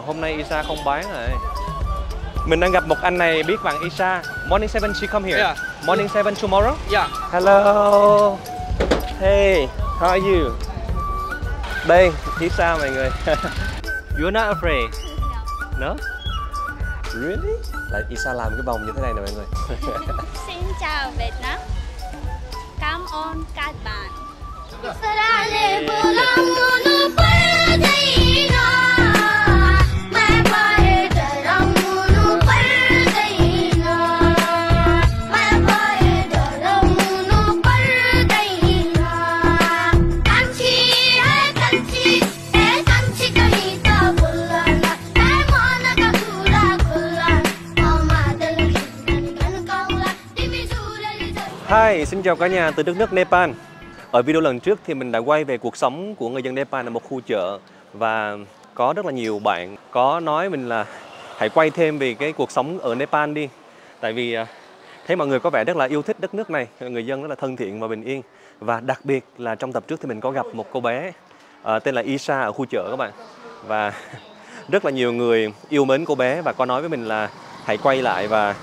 Hôm nay Isa không bán rồi. Mình đang gặp một anh này biết bạn Isa. Morning seven she come here. Yeah. Morning seven tomorrow. Yeah. Hello. Hey, how are you? Đây, Isa mọi người. You're not afraid. No? Really? Lại Isa làm cái vòng như thế này nè mọi người. Xin chào Việt Nam. Cảm ơn các bạn. Hi, xin chào cả nhà từ đất nước Nepal. Ở video lần trước thì mình đã quay về cuộc sống của người dân Nepal ở một khu chợ và có rất là nhiều bạn có nói mình là hãy quay thêm về cái cuộc sống ở Nepal đi. Tại vì à, thấy mọi người có vẻ rất là yêu thích đất nước này, người dân rất là thân thiện và bình yên. Và đặc biệt là trong tập trước thì mình có gặp một cô bé uh, tên là Isa ở khu chợ các bạn. Và rất là nhiều người yêu mến cô bé và có nói với mình là hãy quay lại và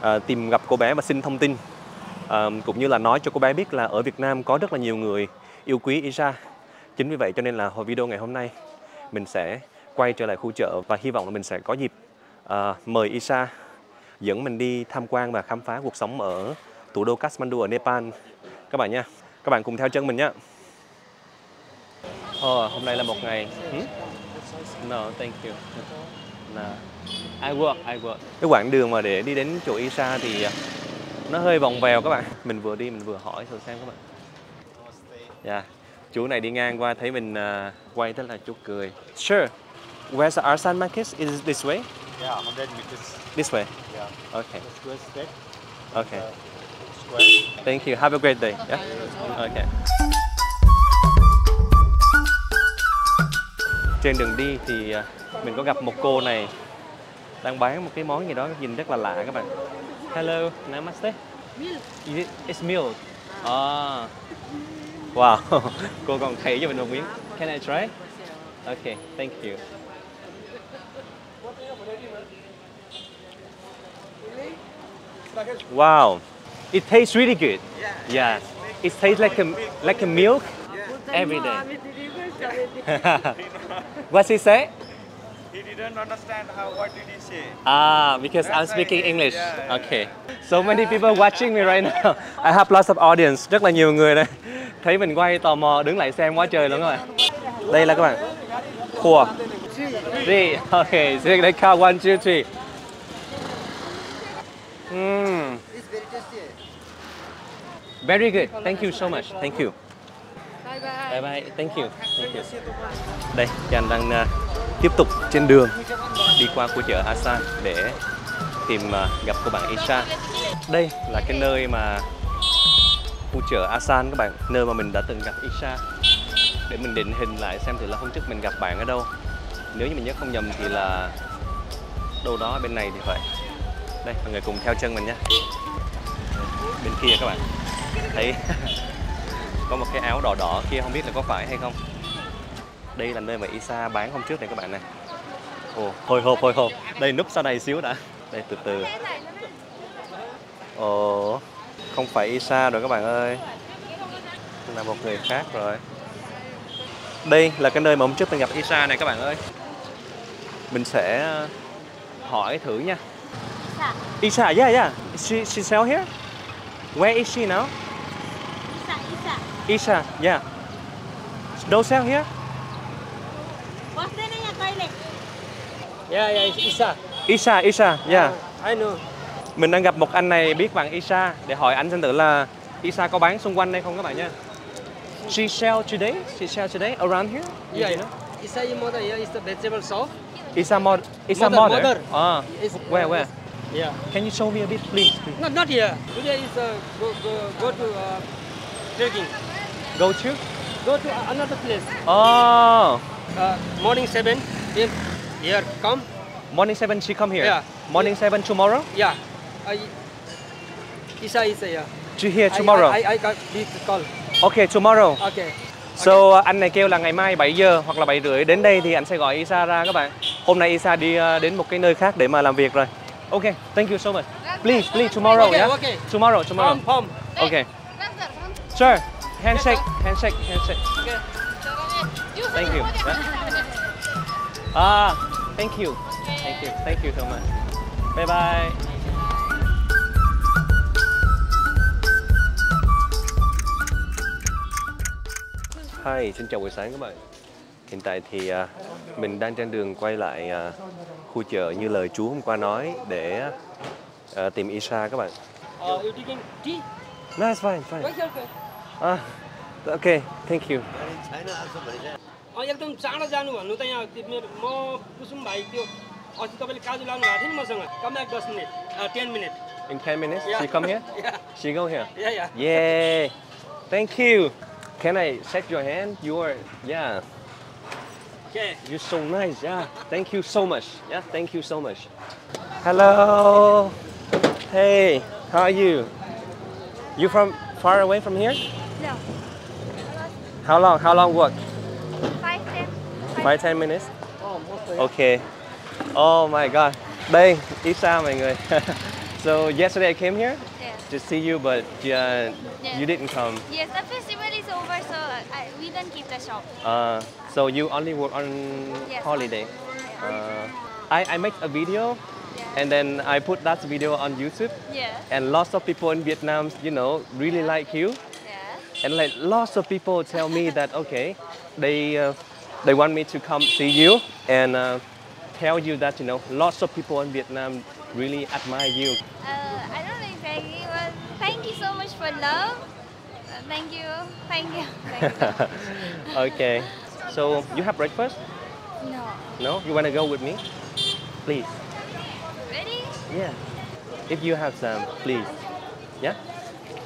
uh, tìm gặp cô bé và xin thông tin cũng như là nói cho cô bé biết là ở Việt Nam có rất là nhiều người yêu quý Isa. Chính vì vậy cho nên là hồi video ngày hôm nay mình sẽ quay trở lại khu chợ và hy vọng là mình sẽ có dịp ờ, mời Isa dẫn mình đi tham quan và khám phá cuộc sống ở thủ đô Kathmandu ở Nepal các bạn nha. Các bạn cùng theo chân mình nhé. Ờ, hôm nay là một ngày. Hmm? No, thank you. No. I work, I work. Cái quãng đường mà để đi đến chỗ Isa thì nó hơi vòng vèo các bạn. Mình vừa đi mình vừa hỏi thử xem các bạn. Dạ. Chú này đi ngang qua thấy mình uh, quay thế là chú cười. Sure. Where's the Arsan market is it this way? Yeah, 100 meters. this way. Yeah. okay. The square step. okay. Uh, square. thank you. Have a great day. Yeah? Okay. Trên đường đi thì à, mình có gặp một cô này đang bán một cái món gì đó nhìn rất là lạ các bạn hello namaste Milk. It, it's milk. Ah. Wow. Cô còn khay cho mình một miếng. Can I try? Okay, thank you. Wow. It tastes really good. Yeah. It tastes like a like a milk every day. What's he say? He didn't understand how. What did he say? Ah, because I'm speaking English. Okay. So many people watching me right now. I have lots of audience. Rất là nhiều người đây. Thấy mình quay tò mò đứng lại xem quá trời luôn các bạn. Đây là các bạn. Four. Three. Okay. So they count one, two, three. Mm. Very good. Thank you so much. Thank you. Bye bye. Bye bye. Thank you. Thank you. Đây, Chan đang uh, tiếp tục trên đường đi qua khu chợ Asan để tìm uh, gặp cô bạn Isha. Đây là cái nơi mà khu chợ Asan các bạn, nơi mà mình đã từng gặp Isha. Để mình định hình lại xem thử là hôm trước mình gặp bạn ở đâu. Nếu như mình nhớ không nhầm thì là đâu đó bên này thì phải. Đây, mọi người cùng theo chân mình nhé. Bên kia các bạn. Thấy có một cái áo đỏ đỏ kia không biết là có phải hay không. Đây là nơi mà Isa bán hôm trước này các bạn này. Ồ hồi hộp hồi hộp. Đây núp sau này xíu đã. Đây từ từ. Ồ không phải Isa rồi các bạn ơi. Là một người khác rồi. Đây là cái nơi mà hôm trước mình gặp Isa này các bạn ơi. Mình sẽ hỏi thử nha. Isa yeah yeah. She she sell here? Where is she now Isa. Yeah no sell here What's the name of toilet? Yeah, yeah, it's Isa. Isa Isa yeah I know. Mình đang gặp một anh này biết bạn Isa để hỏi anh xem thử là Isa có bán xung quanh đây không các bạn nha. She sell today? She sell today around here? Yeah, You yeah. Isa your mother, yeah, it's the vegetable shop. Isa mod Isa Mother, mother. mother. Ah, It's, where uh, where? Yeah. Can you show me a bit please? please? Not, not here. Today is uh, go, go, go to uh, trekking. Go to? Go to another place. Oh, Uh, morning 7 a.m. Here, come. morning 7 she come here. Yeah. Morning 7 tomorrow? Yeah. I, Isa, Isa, yeah. She here tomorrow. I, I, I got this call. Okay, tomorrow. Okay. So anh này kêu là ngày mai 7 giờ hoặc là 7 rưỡi đến đây thì anh sẽ gọi Isa ra các bạn. hôm nay Isa đi ờ, đến một cái nơi khác để mà làm việc rồi. Okay, thank you so much. Please, please tomorrow, Okay, yeah. okay. Tomorrow, tomorrow. Home, home. Okay. Sure. Handshake, handshake, handshake. Okay. Thank you. Ah, thank you. Thank you. Thank you so much. Bye bye. Hi, xin chào buổi sáng các bạn. Hiện tại thì à, mình đang trên đường quay lại à, khu chợ như lời chú hôm qua nói để à, tìm Isa các bạn. Uh, you taking tea? No, it's fine, fine. Okay, okay. Ah, okay, thank you. अँ, एकदम चाँडो जानु भन्नु त यहाँ त्यो मेरो म कुसुम भाइ त्यो अस्ति तपाईँले काजु लानु भएको थियो नि मसँग कम ब्याक दस minute ten minute In 10 minutes, Yeah. she come here? Yeah. She go here? या या Yay! Thank you. Can I shake your hand? You are, yeah, Okay. you're so nice. Yeah, thank you so much. Yeah, thank you so much. Hello. Hey, how are you? You from far away from here? No. How long? How long walk? Five, ten. Five ten minutes. Okay. Oh my God. Đây, Isa mọi người. so yesterday I came here Yeah. to see you, but uh, you didn't come. Yes, the festival is over, so I, we don't keep the shop. Uh, so you only work on Yes. holiday. Uh, I, I make a video Yeah. and then I put that video on YouTube Yeah. and lots of people in Vietnam, you know, really like you. And like lots of people tell me that okay, they uh, they want me to come see you and uh, tell you that you know lots of people in Vietnam really admire you. Uh, I don't know thank you, but thank you so much for love. Uh, thank you. Thank you. Thank you. okay, so you have breakfast? no. No, you wanna go with me? Please. Ready? Yeah. If you have some, please. Yeah.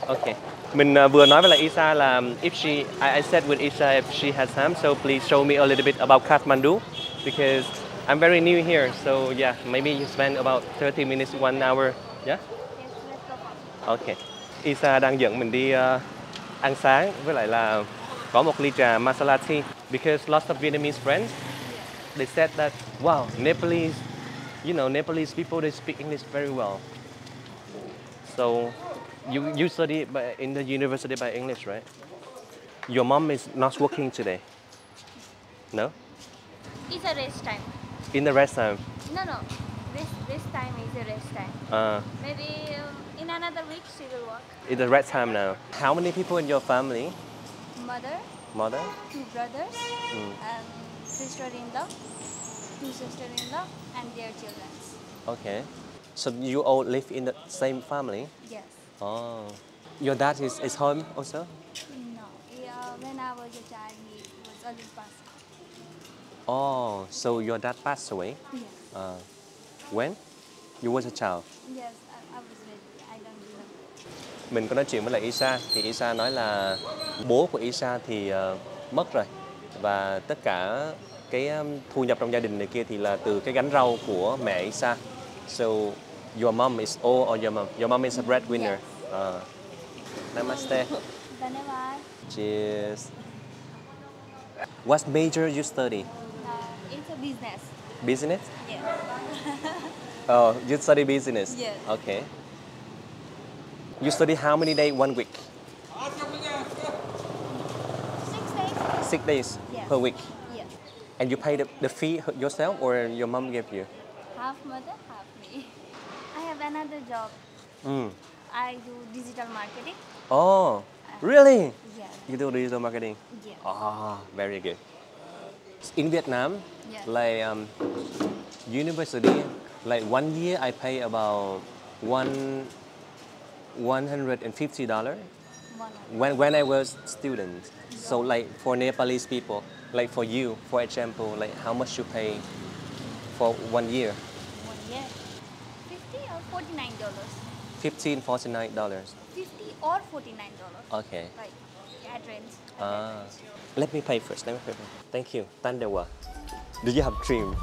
Okay. Mình uh, vừa nói với lại Isa là if she, I, I said with Isa if she has time so please show me a little bit about Kathmandu because I'm very new here. So yeah, maybe you spend about 30 minutes, one hour. Yeah. okay Isa đang dẫn mình đi uh, ăn sáng với lại là có một ly trà masala tea because lots of Vietnamese friends they said that wow Nepalese you know Nepalese people they speak English very well. So you you study by, in the university by English, right? Your mom is not working today. No? It's a rest time. In the rest time. No, no. This this time is a rest time. Uh, Maybe um, in another week she will work. it's the rest time now. How many people in your family? Mother, Mother? two brothers, Mm. and sister-in-law, two sister-in-law, and their children. Okay. So you all live in the same family? Yes. Oh. Your dad is, is home also? No. Yeah, when I was a child, he was already passed. Oh, so your dad passed away? Yes. Uh, when? You was a child. Yes, I, I was ready. I don't remember. Mình có nói chuyện với lại Isa thì Isa nói là bố của Isa thì ờ, mất rồi và tất cả cái um, thu nhập trong gia đình này kia thì là từ cái gánh rau của mẹ Isa. So your mom is all or your mom? Your mom is a breadwinner. Yes. Uh, namaste. Cheers. What major you study? Uh, it's a business. Business? Yes. Oh, you study business? Yes. Okay. You study how many days one week? Six days. Six days Yes. per week. Yes. And you pay the, the fee yourself or your mom gave you? Half mother, half me. I have another job. Mm. I do digital marketing. Oh, really? Yes. You do digital marketing? Yes. Ah, very good. In Vietnam, Yes. like um, university, like one year I pay about one one hundred and fifty dollar when when I was student. So like for Nepalese people, like for you, for example, like how much you pay for? One year. Fifty or forty-nine dollars. Fifteen forty nine dollars. Fifty or forty-nine dollars. Okay. Right. At range. Ah, let me pay first. Let me pay first. Thank you. Tandewa. Do you have dream?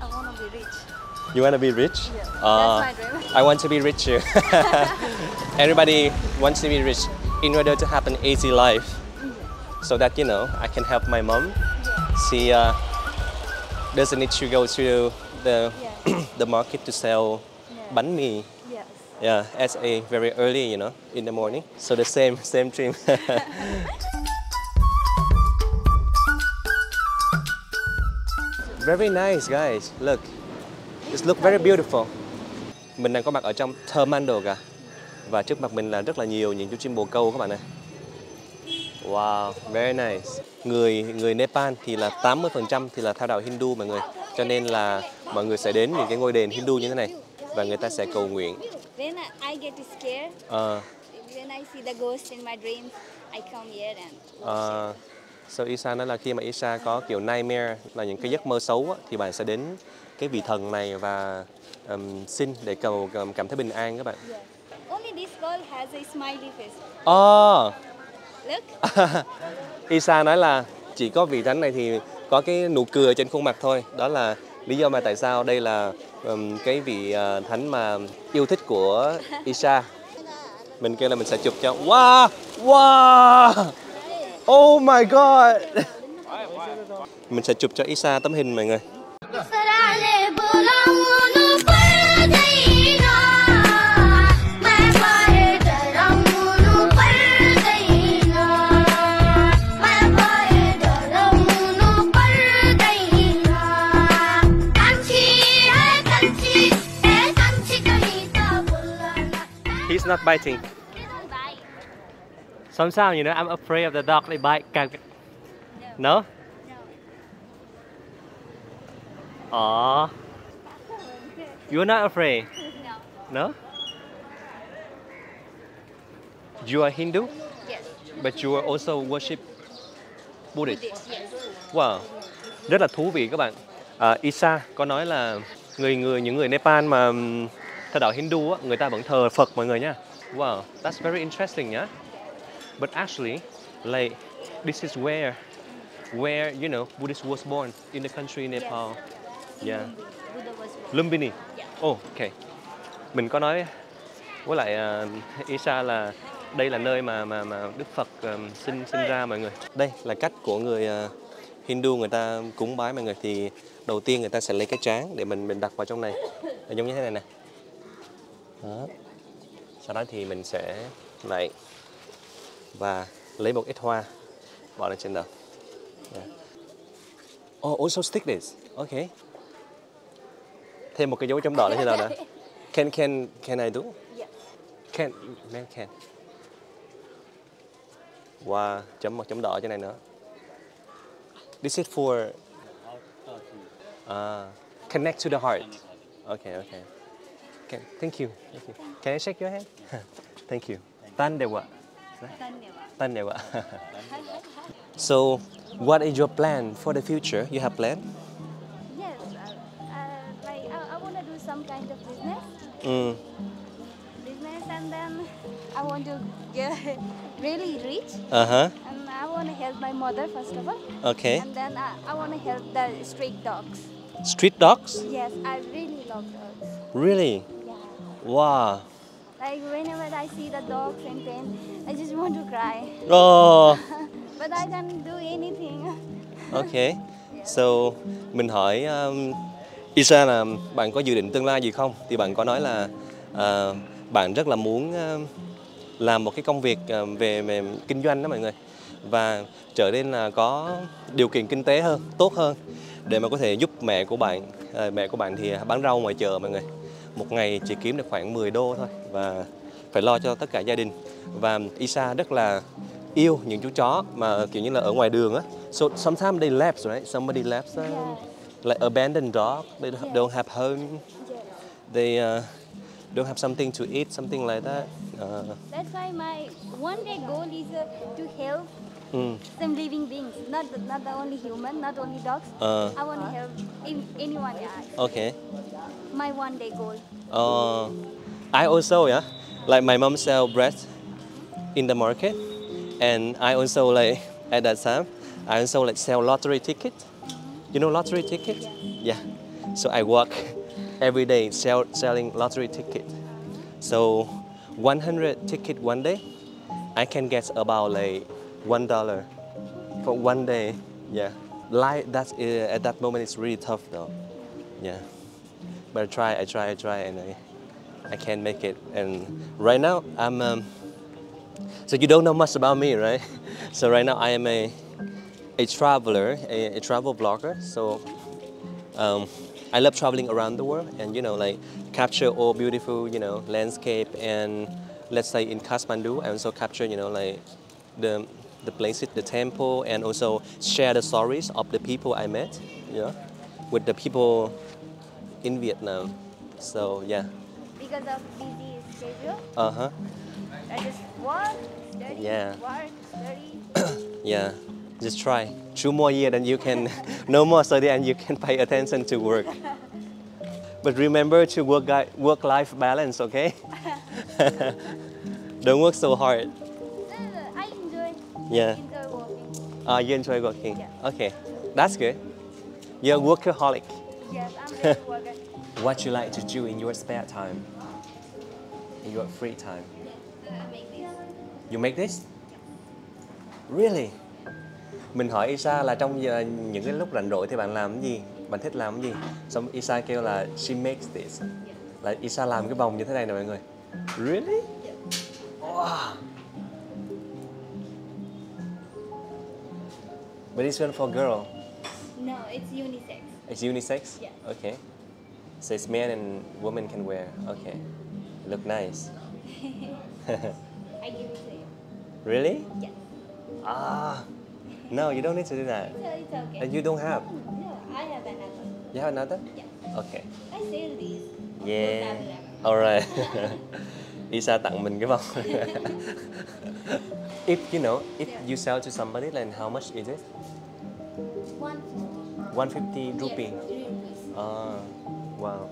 I wanna be rich. You want to be rich? Yeah, that's Ah, my dream. I want to be rich too. Everybody wants to be rich in order to have an easy life, so that you know I can help my mom. Yeah. She uh, doesn't need to go to the Yeah. the market to sell. Bánh mì. Yes. Yeah, as a very early, you know, in the morning. So the same same dream. very nice, guys. Look, it look very beautiful. Mình đang có mặt ở trong Thermandoga và trước mặt mình là rất là nhiều những chú chim bồ câu các bạn này. Wow, very nice. Người người Nepal thì là 80% thì là theo đạo Hindu mọi người. Cho nên là mọi người sẽ đến những cái ngôi đền Hindu như thế này và người ta sẽ cầu nguyện. When I, get scared, Ờ, when I see the ghost in my dreams, I come here and Ờ, so Isa nói là khi mà Isa có kiểu nightmare là những cái giấc mơ xấu á, thì bạn sẽ đến cái vị thần này và um, xin để cầu um, cảm thấy bình an các bạn. yes. Only this girl has a smiley face. Oh, Look. Isa nói là chỉ có vị thánh này thì có cái nụ cười trên khuôn mặt thôi. Đó là lý do mà tại sao đây là um, cái vị uh, thánh mà yêu thích của Isa. Mình kêu là mình sẽ chụp cho. Wow, wow, oh my god. mình sẽ chụp cho Isa tấm hình mọi người. Not biting. Sometimes you know I'm afraid of the dog they bite. Can... No? No. Aw. You're not afraid? No. No? You are Hindu, Yes. but you are also worship Buddhist. Yes. Wow, rất là thú vị các bạn. À, Isa có nói là người người những người Nepal mà theo đạo Hindu á, người ta vẫn thờ Phật mọi người nha. Wow, that's very interesting nhá. But actually, like this is where where you know Buddhist was born in the country Nepal. Yeah. Buddha was born. Lumbini. Yeah. Oh, ok. Mình có nói với lại à, Isa là đây là nơi mà mà mà Đức Phật um, sinh sinh ra mọi người. Đây là cách của người à, Hindu người ta cúng bái mọi người thì đầu tiên người ta sẽ lấy cái tráng để mình mình đặt vào trong này. Là giống như thế này nè. Đó. Sau đó thì mình sẽ lại và lấy một ít hoa bỏ lên trên đầu. Yeah. Oh, also stick this. Okay thêm một cái dấu chấm đỏ lên trên nào nữa can can can I do Yeah. can man can wow chấm một chấm đỏ trên này nữa this is for uh, connect to the heart okay okay can, thank you thank you can I shake your hand thank you tan đều ạ tan đều ạ so what is your plan for the future you have plan Yes. Uh, uh, like I, I want to do some kind of business. mm. Business, and then I want to get really rich. uh-huh And I want to help my mother first of all. okay And then I, I want to help the street dogs. street dogs Yes, I really love dogs. really Yeah. Wow Like whenever I see the dogs in pain, I just want to cry. oh But I can't do anything. Ok. So mình hỏi um, Isa là bạn có dự định tương lai gì không? Thì bạn có nói là à, bạn rất là muốn à, làm một cái công việc à, về, về kinh doanh đó mọi người và trở nên là có điều kiện kinh tế hơn, tốt hơn để mà có thể giúp mẹ của bạn. À, mẹ của bạn thì bán rau ngoài chợ mọi người. Một ngày chỉ kiếm được khoảng 10 đô thôi và phải lo cho tất cả gia đình. Và Isa rất là yêu những chú chó mà kiểu như là ở ngoài đường á. So sometimes they left, right? Somebody left them. Yeah. Like abandoned dog. They don't- don't have home. They uh, don't have something to eat, something like that. Uh, That's why my one day goal is uh, to help mm, some living beings, not the, not the only human, not only dogs. uh, I want to help in, anyone. Yeah, okay. my one day goal. Uh, I also, yeah, like my mom sell bread in the market, and I also like at that time, I also like sell lottery ticket. You know lottery ticket? Yeah. So I work every day sell, selling lottery ticket. So 100 ticket one day, I can get about like one dollar for one day. Yeah. life that's uh, at that moment it's really tough though. Yeah. But I try, I try, I try, and I, I can't make it. And right now I'm. Um, so you don't know much about me, right? So right now I am a, a traveler, a, a travel blogger. So um, I love traveling around the world, and you know, like capture all beautiful, you know, landscape. And let's say in Kathmandu, I also capture, you know, like the the places, the temple, and also share the stories of the people I met, yeah, with the people in Vietnam. So yeah, Because of busy schedule, uh huh, I just work, study, Yeah. work, study. yeah. Just try. Two more years, and you can no more study, and you can pay attention to work. But remember to work work life balance, okay? Don't work so hard. Yeah. Uh, you enjoy working. Yeah. Okay, that's good. You're a workaholic. Yes, I'm very worker. What you like to do in your spare time? In your free time? This. You make this? Really? Mình hỏi Isa là trong giờ, những cái lúc rảnh rỗi thì bạn làm cái gì? Bạn thích làm cái gì? Xong Isa kêu là she makes this. Là Isa làm cái vòng như thế này nè mọi người. Really? Wow. But this one for girl. No, it's unisex. It's unisex? Yeah. Okay. So it's man and woman can wear. Okay. Look nice. I give it to you. really? Yes. Ah. No, you don't need to do that. So it's okay. And you don't have. No, I have another. You have another? Yeah. Okay. I sell this. Yeah. Alright. Isa tặng mình cái vòng. if you know, if you sell to somebody, then how much is it? One. 150 rupee. À, wow.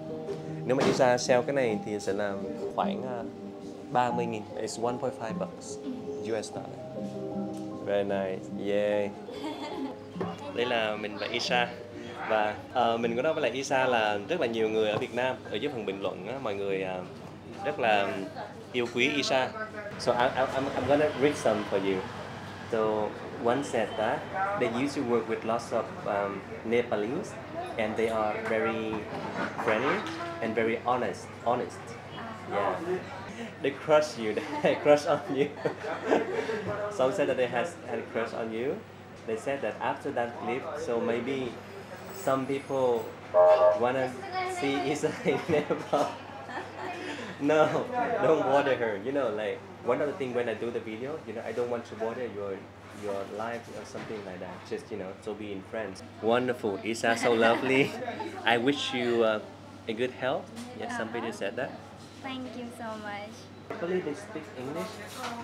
Nếu mà Isa sell cái này thì sẽ là khoảng uh, 30 nghìn. It's 1.5 bucks US dollar. Very nice. Yeah. Đây là mình và Isa và ờ, mình có nói với lại Isa là rất là nhiều người ở Việt Nam ở dưới phần bình luận á, mọi người ờ, rất là yêu quý Isa. So I, I, I'm, I'm gonna read some for you. So one said that they used to work with lots of um, Nepalese and they are very friendly and very honest. Honest. Yeah. They crush you. They crush on you. Some said that they has had a crush on you. They said that after that clip, so maybe some people wanna see Isa in Nepal. No, don't bother her. You know, like one of the thing when I do the video, you know, I don't want to bother your your life or something like that. Just you know, to be in friends. Wonderful, Isa, so lovely. I wish you uh, a good health. Yes, some people said that. Thank you so much. Actually, they speak English,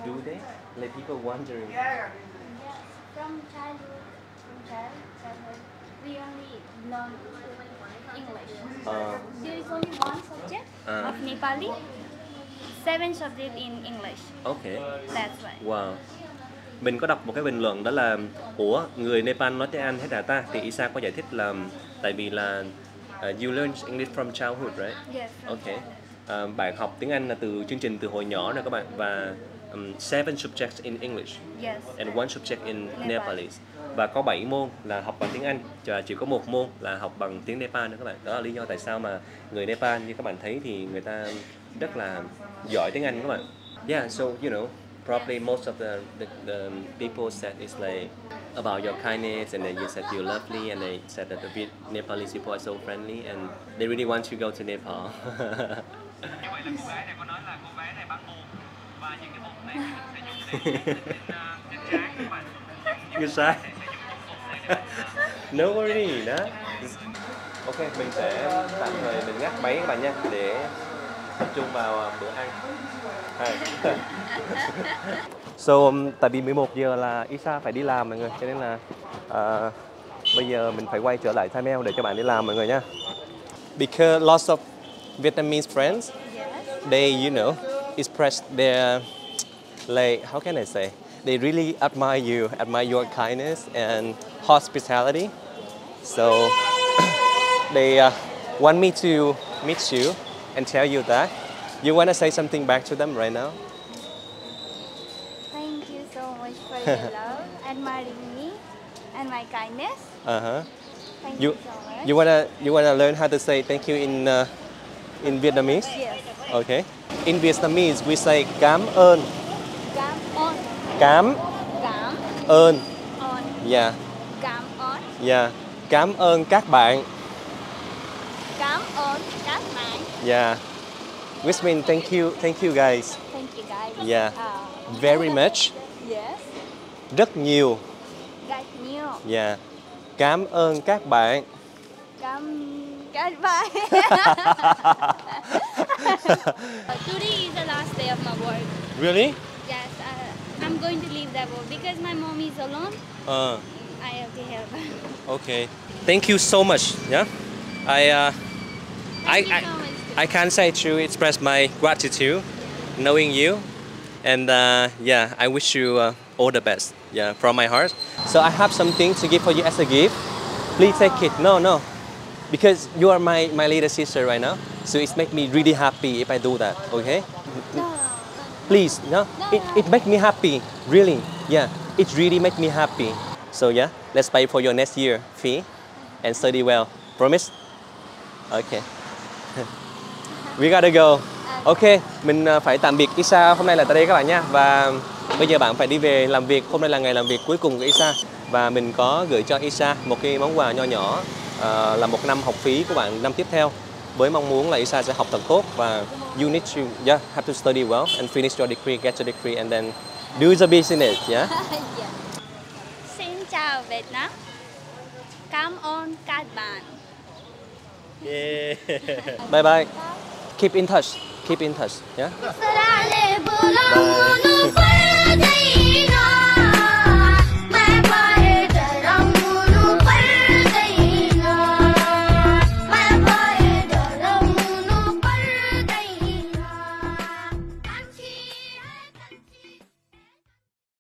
do they? Like people wondering. Yeah, from childhood, from childhood, we only learn English. Uh, There is only one subject Uh. of Nepali, seven subjects in English. okay. That's why. Wow. Mình có đọc một cái bình luận đó là Ủa, người Nepal nói tiếng Anh hết hả ta? Thì Isa có giải thích là tại vì là uh, you learn English from childhood, right? Yes. Okay. childhood. À, bạn học tiếng Anh là từ chương trình từ hồi nhỏ nè các bạn và um, seven subjects in English Yes. and one subject in Nepal. Nepalese và có 7 môn là học bằng tiếng Anh và chỉ có một môn là học bằng tiếng Nepal nữa các bạn đó là lý do tại sao mà người Nepal như các bạn thấy thì người ta rất là giỏi tiếng Anh các bạn yeah so you know probably most of the, the, the people said it's like about your kindness and then you said you're lovely and they said that the Nepalese people are so friendly and they really want to go to Nepal Như vậy là cô gái này có nói là cô gái này bán môn và những cái môn này thì mình sẽ dùng để trên, trên trán các bạn. Good side. no worry đó. Ok, mình sẽ tạm thời mình ngắt máy các bạn nha để tập trung vào bữa ăn. So um, tại vì 11 giờ là Isa phải đi làm mọi người cho nên là uh, bây giờ mình phải quay trở lại Thai Mel để cho bạn đi làm mọi người nha. Because lots of Vietnamese friends they you know express their like how can I say they really admire you admire your kindness and hospitality so they uh, want me to meet you and tell you that you want to say something back to them right now Thank you so much for your love, admiring me, and my kindness. Uh-huh. Thank You you so much. you wanna you wanna learn how to say thank you in uh, in Vietnamese? Yes. Okay. In Vietnamese we say cảm ơn. Cảm ơn. Cảm Cảm ơn. ơn. Yeah. Cảm ơn. Yeah. Cảm ơn các bạn. Cảm ơn các bạn. Yeah. Which means thank you thank you guys. Thank you guys. Yeah. Uh, Very much. yes. Rất nhiều. Rất nhiều. Yeah. Cảm ơn các bạn. Cảm các bạn. Today is the last day of my work. Really? Yes, uh, I'm going to leave that work because my mom is alone. Uh, I have to help okay. Thank you so much. Yeah. I uh, I, I. I can't say to express my gratitude knowing you. And uh, yeah, I wish you uh, all the best. Yeah, from my heart. So I have something to give for you as a gift. Please take it. No, no. Because you are my, my little sister right now. So it's make me really happy if I do that. Okay? No, Please, no? It, it make me happy. Really. Yeah. It really make me happy. So yeah, let's pay for your next year fee and study well. Promise? Okay. We gotta go. Ok, mình uh, phải tạm biệt Isa hôm nay là tại đây các bạn nha Và bây giờ bạn phải đi về làm việc Hôm nay là ngày làm việc cuối cùng của Isa Và mình có gửi cho Isa một cái món quà nho nhỏ uh, Là một năm học phí của bạn năm tiếp theo Với mong muốn là Isa sẽ học thật tốt Và you need to yeah, have to study well And finish your degree, get your degree And then do the business, yeah? yeah. Xin chào Việt Nam. Cảm ơn các bạn. Yeah. bye bye Keep in touch, keep in touch, yeah?